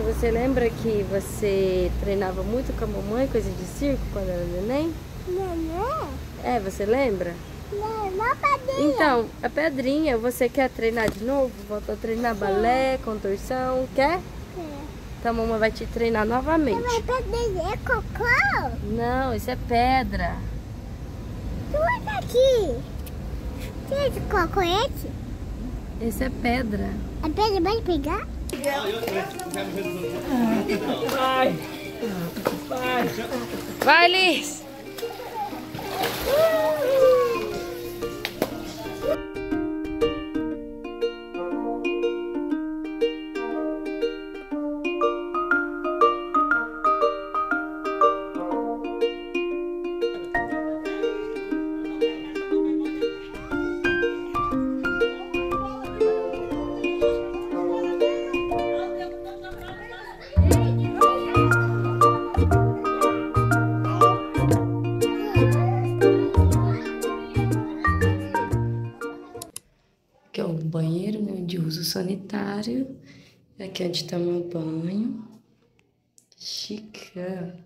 Filha, você lembra que você treinava muito com a mamãe, coisa de circo, quando era neném? Neném? É, você lembra? Não, não pedrinha. Então, a pedrinha, você quer treinar de novo? Voltar a treinar balé, contorção, quer? É. Então a mamãe vai te treinar novamente. Mas pedrinha é cocô? Não, isso é pedra. Tu é aqui. Tem esse cocoete? Esse é pedra. A pedra vai pegar? Vai, Liz! Aqui é o banheiro, né, de uso sanitário. Aqui é onde toma banho. Chica.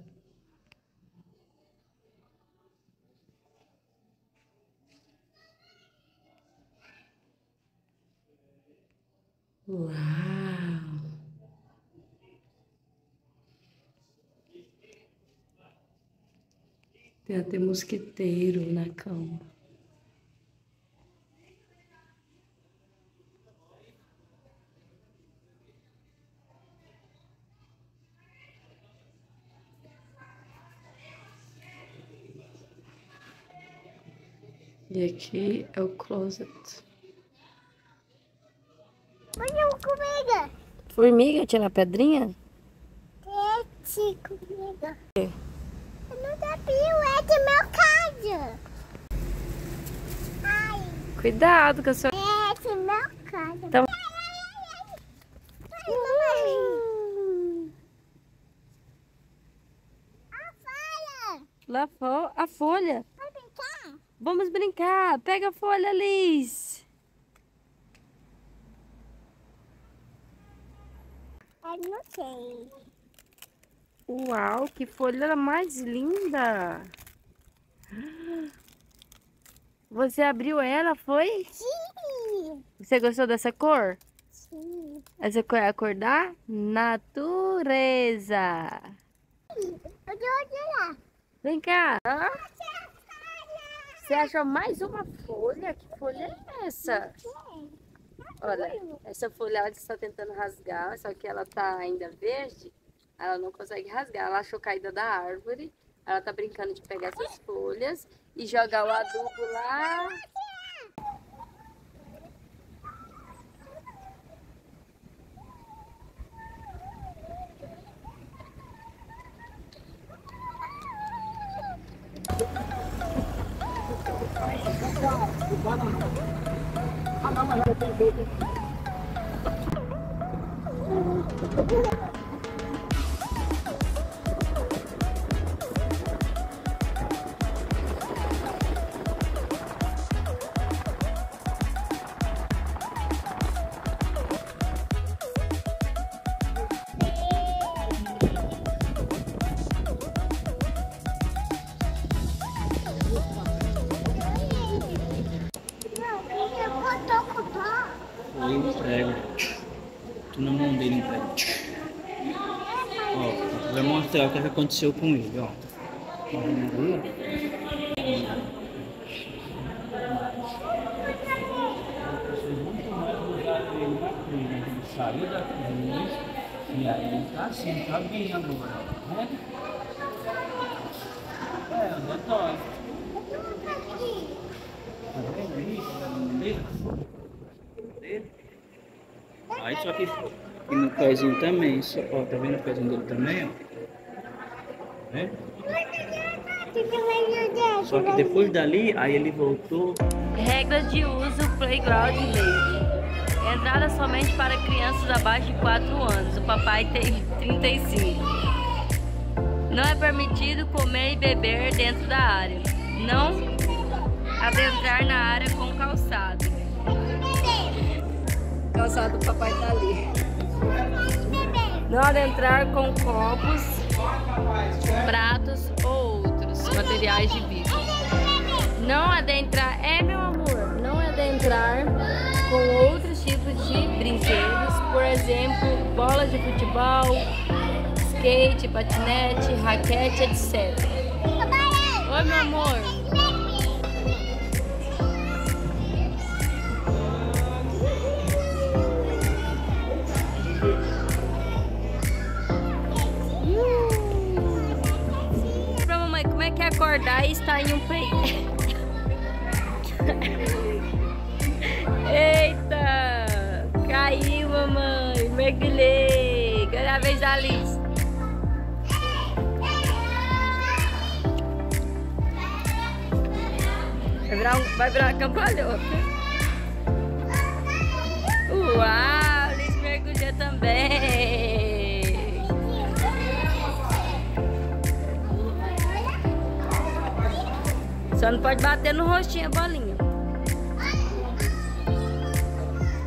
Uau! Tem até mosquiteiro na cama. E aqui é o closet. Olha o comigo. Formiga, tirar pedrinha? Esse comigo. Eu não sabia, é do meu caso. Ai, Cuidado com a sua. é do meu caso. Então- Ai, mamãe. A folha. Lá fora, a folha. Vamos brincar. Pega a folha, Liz. Eu não sei. Uau, que folha mais linda. Você abriu ela, foi? Sim. Você gostou dessa cor? Sim. Essa cor é a cor da natureza. Eu vou lá. Vem cá. Hã? Você achou mais uma folha? Que folha é essa? Olha, essa folha ela está tentando rasgar, só que ela tá ainda verde. Ela não consegue rasgar. Ela achou caída da árvore. Ela tá brincando de pegar essas folhas e jogar o adubo lá. 不管了，他能把那个给给给。Tu na mão dele prego. Ó, vai mostrar o que aconteceu com ele, ó. Tá vendo? Ele saiu da cozinha e aí ele tá assim, tá bem agora. Né? É, onde dói. Tá vendo aí? Tá vendo dele? dele. Aí só que e no pezinho também, só, ó, tá vendo o pezinho dele também, ó? Vendo? Só que depois dali, aí ele voltou. Regras de uso playground lady. Entrada somente para crianças abaixo de 4 anos. O papai tem 35. Não é permitido comer e beber dentro da área. Não adentrar na área com calçado. Calçado do papai tá ali. Não adentrar com copos, pratos ou outros materiais de vidro. Não adentrar, é meu amor, não adentrar com outros tipos de brinquedos, por exemplo, bolas de futebol, skate, patinete, raquete, etc. Oi, meu amor. Em um peito? Eita! Caiu, mamãe. Mergulhei. Agora é a vez da Alice. Vai virar, um, vai virar cambalhota. Uau! Só não pode bater no rostinho a bolinha.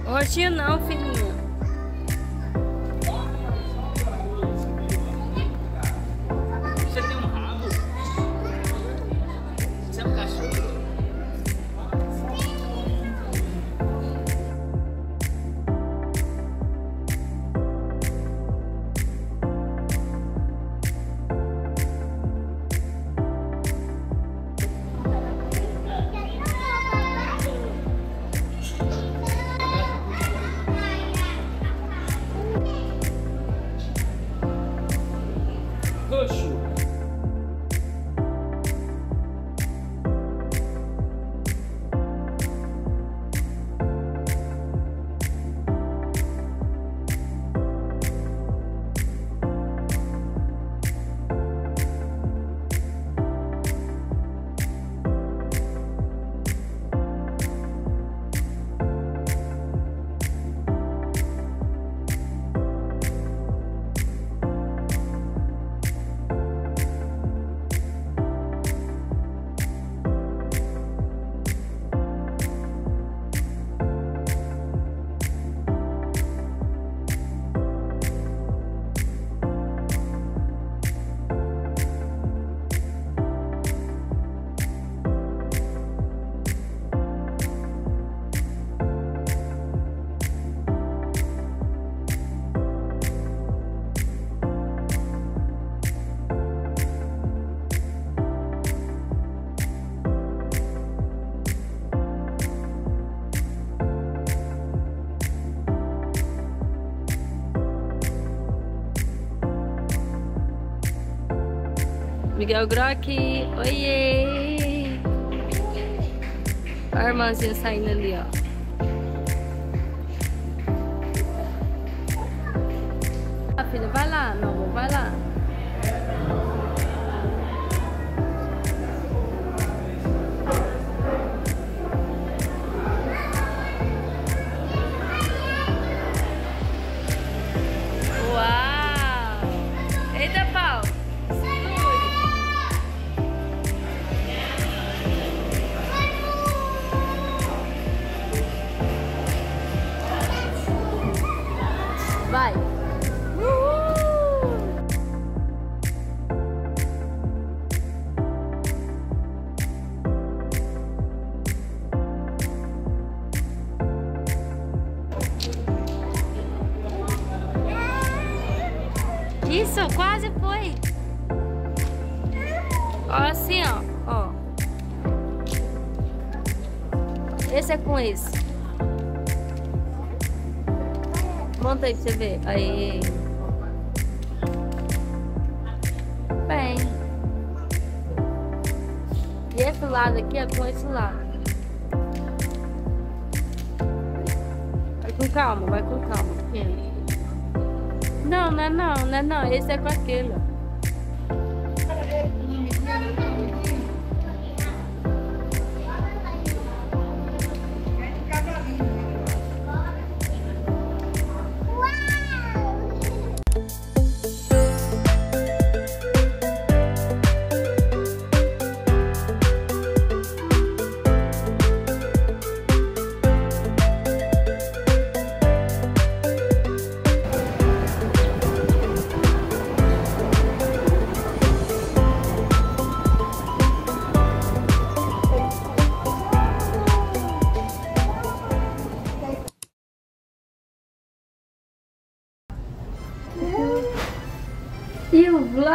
Rostinho não, filhinha. Miguel Grock, oiê! Olha a irmãzinha saindo ali, ó. Foi. Ó, assim, ó. ó. Esse é com esse. Monta aí pra você ver. Aí. Bem. E esse lado aqui é com esse lado. Vai com calma, vai com calma. pequeno. Não, não é não, não é não. Esse é com aquele.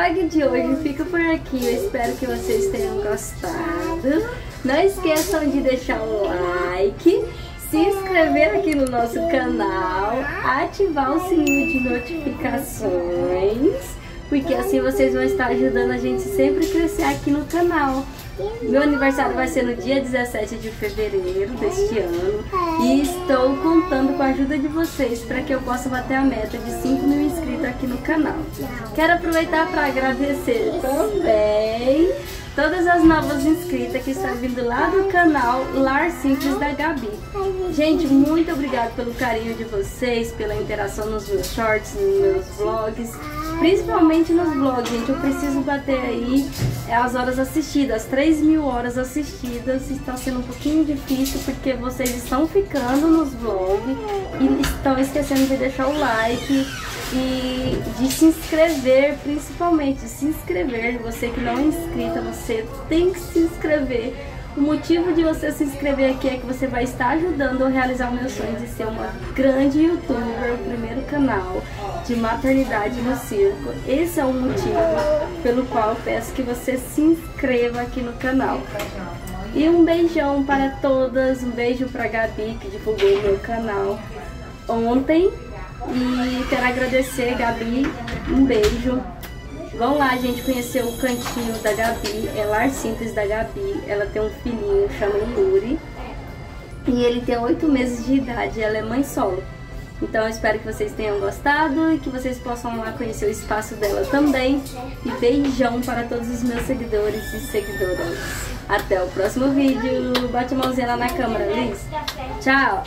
Vlog de hoje fica por aqui. Eu espero que vocês tenham gostado. Não esqueçam de deixar o like, se inscrever aqui no nosso canal, ativar o sininho de notificações, porque assim vocês vão estar ajudando a gente sempre a crescer aqui no canal. Meu aniversário vai ser no dia 17 de fevereiro deste ano e estou contando com a ajuda de vocês para que eu possa bater a meta de 5 mil inscritos aqui no canal. Quero aproveitar para agradecer também todas as novas inscritas que estão vindo lá do canal Lar Simples da Gabi. Gente, muito obrigada pelo carinho de vocês, pela interação nos meus shorts, nos meus vlogs, principalmente nos vlogs, gente. Eu preciso bater aí é, as horas assistidas, as 3 mil horas assistidas. Está sendo um pouquinho difícil porque vocês estão ficando nos vlogs e estão esquecendo de deixar o like e de se inscrever, principalmente se inscrever. Você que não é inscrita, você tem que se inscrever. O motivo de você se inscrever aqui é que você vai estar ajudando a realizar o meu sonho de ser uma grande youtuber, o primeiro canal de maternidade no circo. Esse é o motivo pelo qual eu peço que você se inscreva aqui no canal. E um beijão para todas, um beijo para Gabi que divulgou o meu canal ontem. E quero agradecer, Gabi, um beijo. Vão lá, gente, conhecer o cantinho da Gabi, é Lar Simples da Gabi. Ela tem um filhinho, chama Yuri. E ele tem oito meses de idade, ela é mãe solo. Então eu espero que vocês tenham gostado e que vocês possam lá conhecer o espaço dela também. E beijão para todos os meus seguidores e seguidoras. Até o próximo vídeo. Bate a mãozinha lá na câmera, Liz. Tchau!